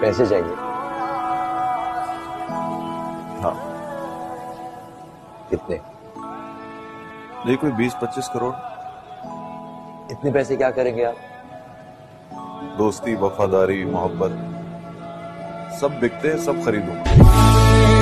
पैसे चाहिए। हाँ। कितने? नहीं कोई बीस पच्चीस करोड़। इतने पैसे क्या करेंगे आप? दोस्ती वफादारी मोहब्बत सब बिकते हैं सब खरीदूँगा।